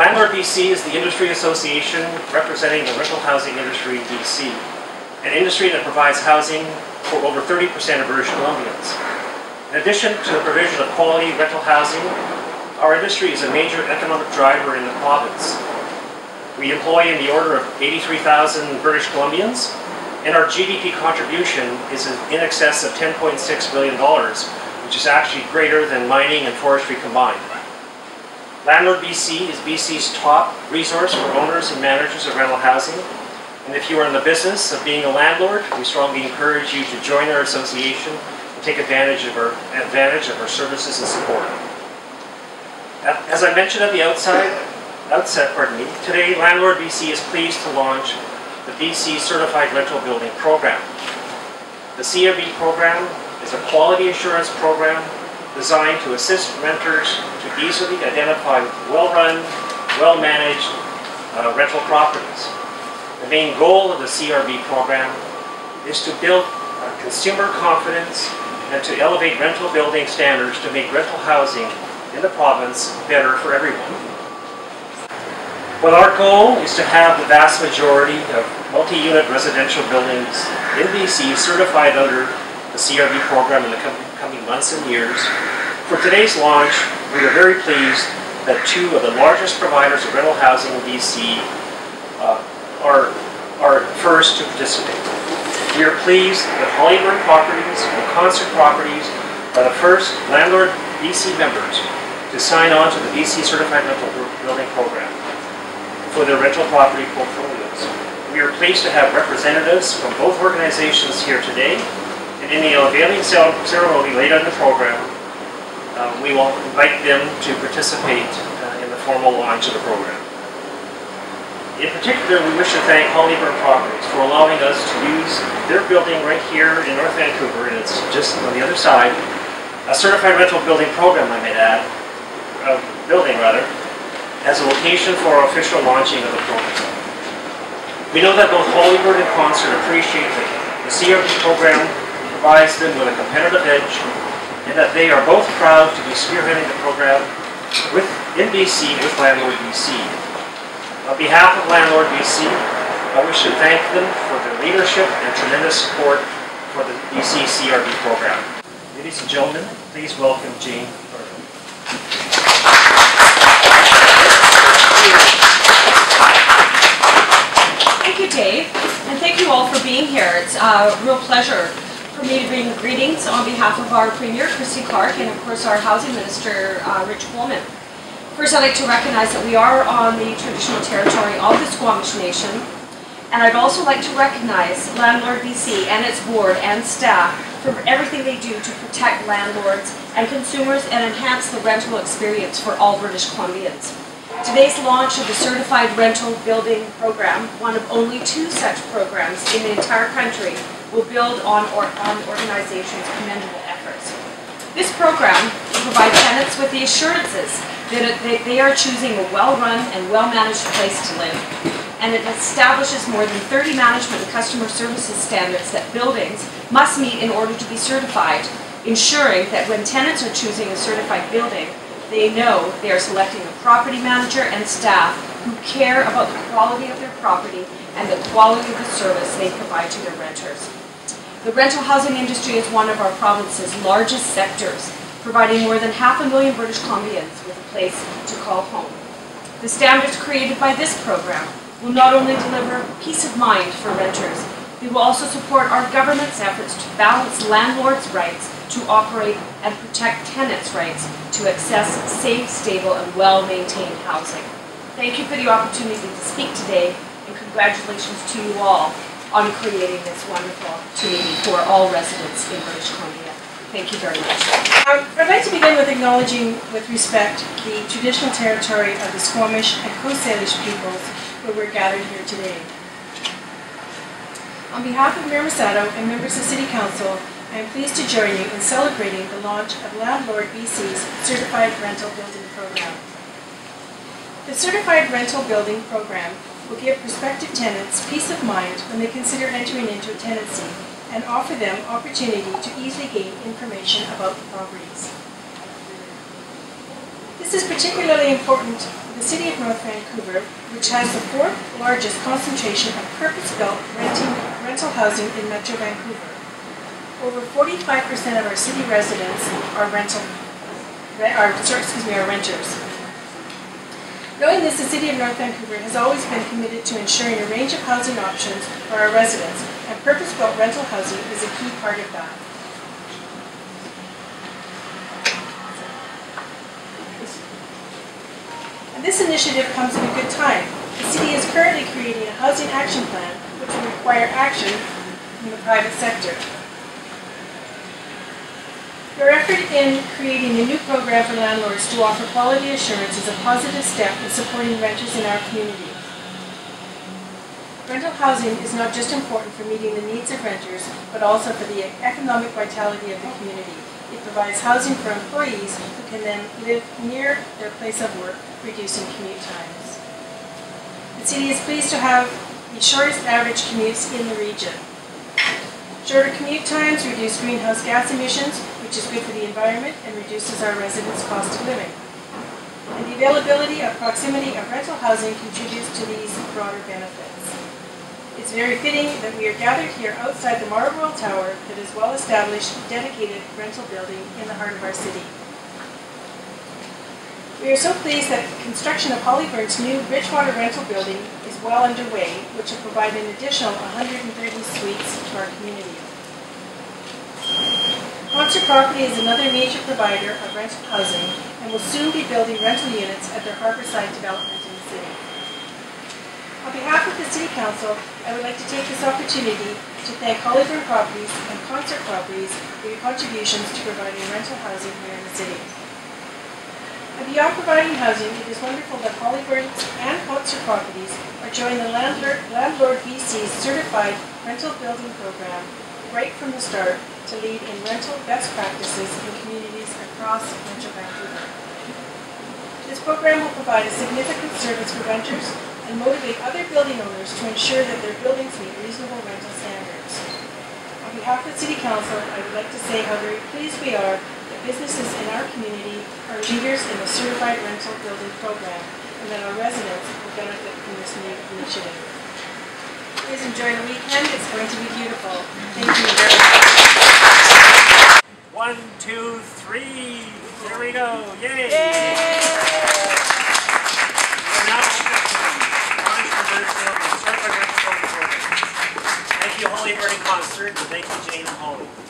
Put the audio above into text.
Landlord BC is the industry association representing the rental housing industry in BC, an industry that provides housing for over 30% of British Columbians. In addition to the provision of quality rental housing, our industry is a major economic driver in the province. We employ in the order of 83,000 British Columbians, and our GDP contribution is in excess of $10.6 billion, which is actually greater than mining and forestry combined. Landlord BC is BC's top resource for owners and managers of rental housing. And if you are in the business of being a landlord, we strongly encourage you to join our association and take advantage of our, advantage of our services and support. As I mentioned at the outside, outset, pardon me, today Landlord BC is pleased to launch the BC Certified Rental Building Program. The CRB program is a quality assurance program designed to assist renters to easily identify well-run, well-managed uh, rental properties. The main goal of the CRB program is to build uh, consumer confidence and to elevate rental building standards to make rental housing in the province better for everyone. Well, our goal is to have the vast majority of multi-unit residential buildings in BC certified under the CRB program in the coming months and years. For today's launch, we are very pleased that two of the largest providers of rental housing in BC uh, are, are first to participate. We are pleased that Hollyburn Properties and Concert Properties are the first Landlord BC members to sign on to the BC Certified Rental Building Program for their rental property portfolios. We are pleased to have representatives from both organizations here today, in the unveiling ceremony later in the program, um, we will invite them to participate uh, in the formal launch of the program. In particular, we wish to thank Hollyburn Properties for allowing us to use their building right here in North Vancouver, and it's just on the other side, a certified rental building program, I might add, uh, building rather, as a location for our official launching of the program. We know that both Hollyburn and Concert appreciate the CRB program provides them with a competitive edge and that they are both proud to be spearheading the program with, in BC with Landlord BC. On behalf of Landlord BC, I wish to thank them for their leadership and tremendous support for the BC CRB program. Ladies and gentlemen, please welcome Jane Thank you, Dave, and thank you all for being here. It's a real pleasure me to bring greetings on behalf of our Premier, Christy Clark, and of course our Housing Minister, uh, Rich Coleman. First, I'd like to recognize that we are on the traditional territory of the Squamish Nation, and I'd also like to recognize Landlord BC and its board and staff for everything they do to protect landlords and consumers and enhance the rental experience for all British Columbians. Today's launch of the Certified Rental Building Program, one of only two such programs in the entire country, will build on, or, on organizations' commendable efforts. This program will provide tenants with the assurances that they are choosing a well-run and well-managed place to live, and it establishes more than 30 management and customer services standards that buildings must meet in order to be certified, ensuring that when tenants are choosing a certified building, they know they are selecting a property manager and staff who care about the quality of their property and the quality of the service they provide to their renters. The rental housing industry is one of our province's largest sectors, providing more than half a million British Columbians with a place to call home. The standards created by this program will not only deliver peace of mind for renters, they will also support our government's efforts to balance landlords' rights to operate and protect tenants' rights to access safe, stable, and well-maintained housing. Thank you for the opportunity to speak today, and congratulations to you all on creating this wonderful community for all residents in British Columbia. Thank you very much. Um, I'd like to begin with acknowledging with respect the traditional territory of the Squamish and Coast Salish peoples where we're gathered here today. On behalf of Mayor Mussatto and members of City Council, I am pleased to join you in celebrating the launch of Landlord BC's Certified Rental Building Program. The Certified Rental Building Program will give prospective tenants peace of mind when they consider entering into a tenancy and offer them opportunity to easily gain information about the properties. This is particularly important the City of North Vancouver, which has the fourth largest concentration of purpose-built rental housing in Metro Vancouver. Over 45% of our city residents are rental, are, excuse me, are renters. Knowing this, the City of North Vancouver has always been committed to ensuring a range of housing options for our residents, and purpose-built rental housing is a key part of that. And this initiative comes at a good time. The city is currently creating a housing action plan, which will require action from the private sector. Your effort in creating a new program for landlords to offer quality assurance is a positive step in supporting renters in our community. Rental housing is not just important for meeting the needs of renters, but also for the economic vitality of the community. It provides housing for employees who can then live near their place of work, reducing commute times. The city is pleased to have the shortest average commutes in the region. Shorter commute times reduce greenhouse gas emissions, which is good for the environment and reduces our residents' cost of living. And the availability of proximity of rental housing contributes to these broader benefits. It's very fitting that we are gathered here outside the Marlborough Tower that is well-established, dedicated rental building in the heart of our city. We are so pleased that construction of Hollyburn's new Bridgewater rental building is well underway, which will provide an additional 130 suites to our community. Concert Property is another major provider of rental housing and will soon be building rental units at their Harborside development in the city. On behalf of the City Council, I would like to take this opportunity to thank Hollyburn Properties and Concert Properties for your contributions to providing rental housing here in the city. And beyond providing housing, it is wonderful that Hollyburn and Concert Properties are joining the Landlord, Landlord BC's certified rental building program right from the start to lead in rental best practices in communities across Metro Vancouver. This program will provide a significant service for renters and motivate other building owners to ensure that their buildings meet reasonable rental standards. On behalf of the City Council, I would like to say how very pleased we are that businesses in our community are leaders in the certified rental building program and that our residents will benefit from this new initiative. Please enjoy the weekend. It's going to be beautiful. Thank you very much. One, two, three. There we go. Yay! We're now open to controversial and certified rental program. Thank you, Holy Burning Concert, and thank you, Jane and Holly.